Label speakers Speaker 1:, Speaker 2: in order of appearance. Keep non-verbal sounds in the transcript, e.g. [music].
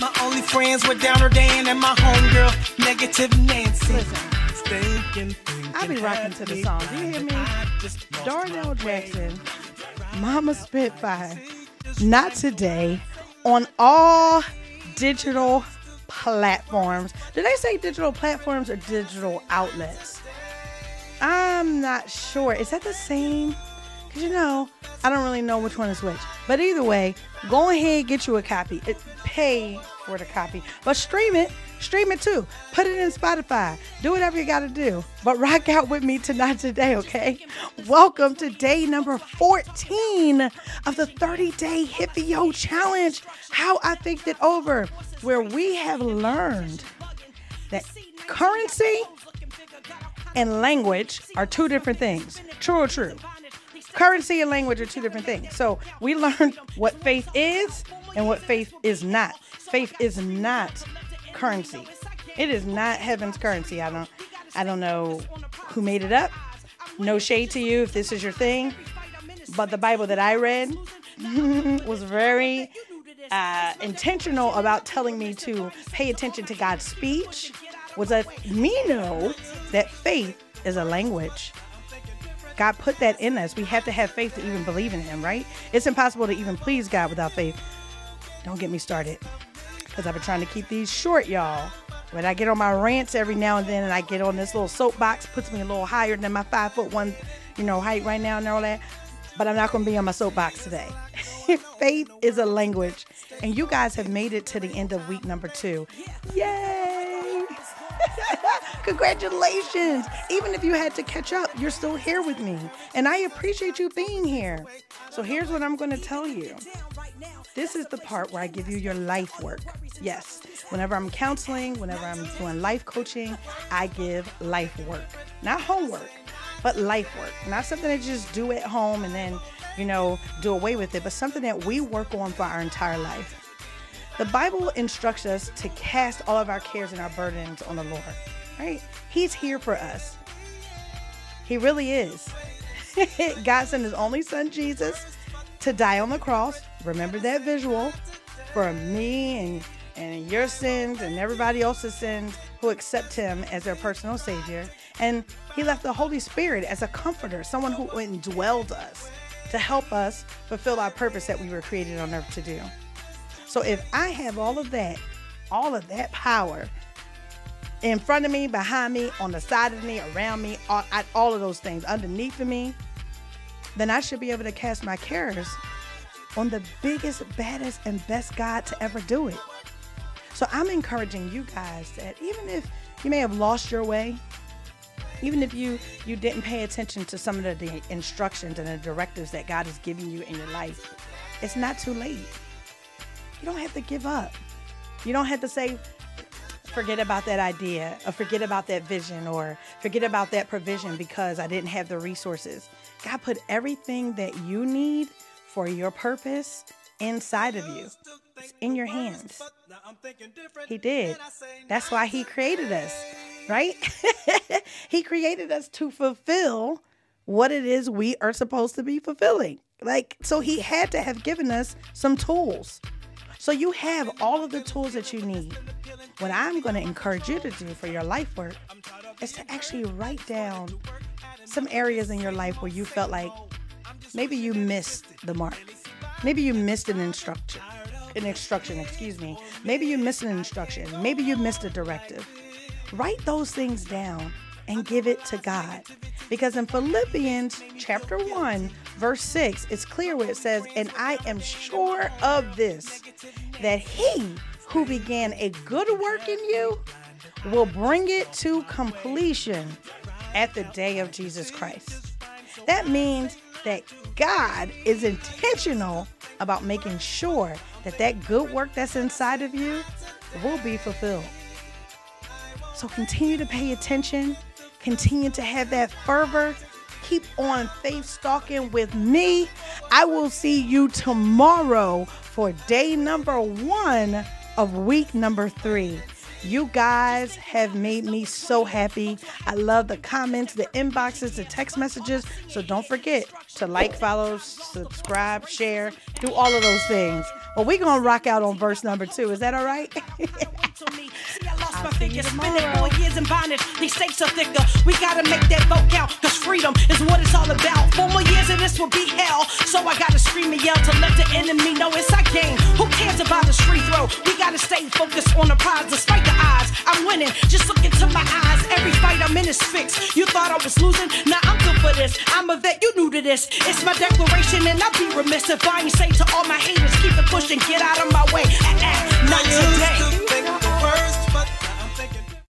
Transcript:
Speaker 1: My only friends were Downer Dan and my homegirl, Negative Nancy.
Speaker 2: Listen,
Speaker 1: Thinking, thinking,
Speaker 2: I be rocking to the song. Do you hear me? Darnell Jackson, Mama Spitfire. Not today. On all digital platforms. Did they say digital platforms or digital outlets? I'm not sure. Is that the same? Because you know, I don't really know which one is which. But either way, go ahead, get you a copy. It, pay for the copy. But stream it. Stream it too. Put it in Spotify. Do whatever you got to do. But rock out with me tonight today, okay? Welcome to day number 14 of the 30 day HIFIO Challenge. How I Faithed It Over, where we have learned that currency and language are two different things. True or true? Currency and language are two different things. So we learned what faith is and what faith is not. Faith is not currency. It is not heaven's currency. I don't I don't know who made it up. No shade to you if this is your thing. But the Bible that I read [laughs] was very uh, intentional about telling me to pay attention to God's speech, was let me know that faith is a language. God put that in us. We have to have faith to even believe in Him, right? It's impossible to even please God without faith. Don't get me started. Because I've been trying to keep these short, y'all. When I get on my rants every now and then and I get on this little soapbox, puts me a little higher than my five foot one, you know, height right now and all that. But I'm not going to be on my soapbox today. [laughs] faith is a language. And you guys have made it to the end of week number two. Yay! [laughs] Congratulations! Even if you had to catch up, you're still here with me. And I appreciate you being here. So here's what I'm going to tell you. This is the part where I give you your life work. Yes, whenever I'm counseling, whenever I'm doing life coaching, I give life work. Not homework, but life work. Not something that you just do at home and then, you know, do away with it, but something that we work on for our entire life. The Bible instructs us to cast all of our cares and our burdens on the Lord, right? He's here for us. He really is. [laughs] God sent his only son, Jesus, to die on the cross. Remember that visual for me and, and your sins and everybody else's sins who accept him as their personal savior. And he left the Holy Spirit as a comforter, someone who indwelled us to help us fulfill our purpose that we were created on earth to do. So if I have all of that, all of that power in front of me, behind me, on the side of me, around me, all, all of those things underneath of me, then I should be able to cast my cares on the biggest, baddest, and best God to ever do it. So I'm encouraging you guys that even if you may have lost your way, even if you you didn't pay attention to some of the, instructions and the directives that God is giving you in your life, it's not too late. You don't have to give up. You don't have to say, forget about that idea or forget about that vision or forget about that provision because I didn't have the resources. God put everything that you need for your purpose inside of you. It's in your hands. He did. That's why He created us, right? [laughs] he created us to fulfill what it is we are supposed to be fulfilling. Like, so He had to have given us some tools. So you have all of the tools that you need. What I'm going to encourage you to do for your life work is to actually write down some areas in your life where you felt like maybe you missed the mark. Maybe you missed an instruction. An instruction, excuse me. Maybe you missed an instruction. Maybe you missed a directive. Write those things down and give it to God. Because in Philippians chapter 1, verse 6, it's clear where it says, And I am sure of this, that he who began a good work in you will bring it to completion at the day of Jesus Christ. That means that God is intentional about making sure that that good work that's inside of you will be fulfilled. So continue to pay attention, continue to have that fervor. Keep on faith stalking with me. I will see you tomorrow for day number one of week number three.
Speaker 1: You guys have made me so happy. I love the comments, the inboxes, the text messages. So don't forget to like, follow, subscribe, share, do all of those things. Well, we're going to rock out on verse number two. Is that all right? [laughs] fingers spinning four years in bondage. These stakes are thicker. We gotta make that vote count, cause freedom is what it's all about. Four more years and this will be hell. So I gotta scream and yell to let the enemy know it's our game. Who cares about the free throw? We gotta stay focused on the prize despite the odds. I'm winning, just look into my eyes. Every fight I'm in is fixed. You thought I was losing? Now I'm good for this. I'm a vet, you new to this. It's my declaration, and I'll be remiss if I ain't say to all my haters, keep it pushing, get out of my way. Ah, ah, not today.